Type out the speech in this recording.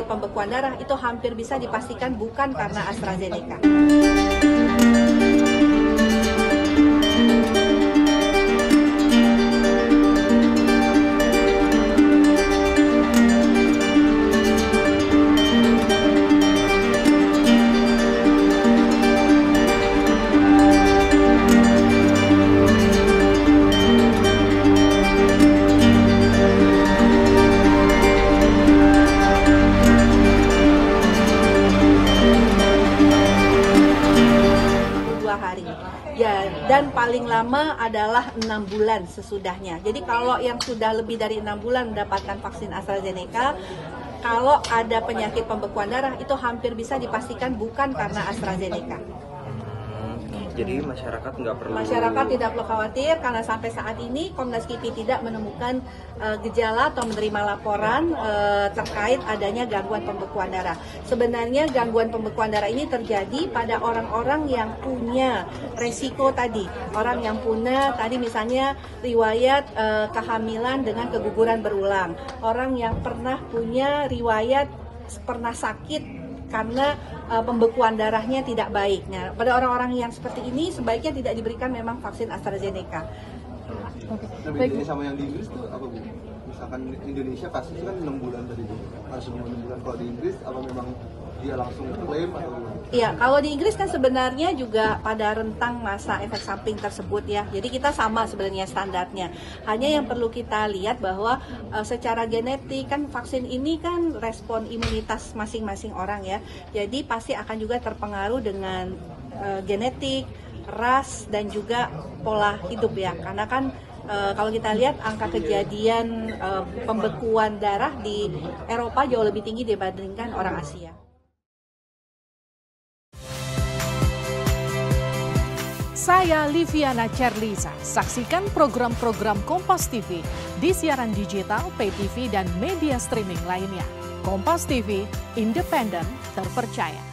pembekuan darah itu hampir bisa dipastikan bukan karena AstraZeneca. Dua hari. Ya dan paling lama adalah enam bulan sesudahnya. Jadi kalau yang sudah lebih dari enam bulan mendapatkan vaksin AstraZeneca kalau ada penyakit pembekuan darah itu hampir bisa dipastikan bukan karena AstraZeneca Jadi masyarakat nggak perlu masyarakat tidak perlu khawatir karena sampai saat ini Komnas KIPI tidak menemukan eh, gejala atau menerima laporan eh, terkait adanya gangguan pembekuan darah. Sebenarnya gangguan pembekuan darah ini terjadi pada orang-orang yang punya resiko tadi, orang yang punya tadi misalnya riwayat eh, kehamilan dengan keguguran berulang, orang yang pernah punya riwayat pernah sakit karena uh, pembekuan darahnya tidak baik. Nah, pada orang-orang yang seperti ini sebaiknya tidak diberikan memang vaksin AstraZeneca. Nah, bedanya sama yang di Inggris tuh apa bu? Misalkan Indonesia kasusnya kan 6 bulan tadi bu, langsung 6 bulan. Kalau di Inggris apa memang dia langsung klaim atau? Iya, kalau di Inggris kan sebenarnya juga pada rentang masa efek samping tersebut ya. Jadi kita sama sebenarnya standarnya. Hanya yang perlu kita lihat bahwa uh, secara genetik kan vaksin ini kan respon imunitas masing-masing orang ya. Jadi pasti akan juga terpengaruh dengan uh, genetik, ras dan juga pola hidup ya. Karena kan Uh, kalau kita lihat angka kejadian uh, pembekuan darah di Eropa jauh lebih tinggi dibandingkan orang Asia. Saya Liviana Cerlisa. Saksikan program-program Kompas TV di siaran digital, pay TV, dan media streaming lainnya. Kompas TV, independen, terpercaya.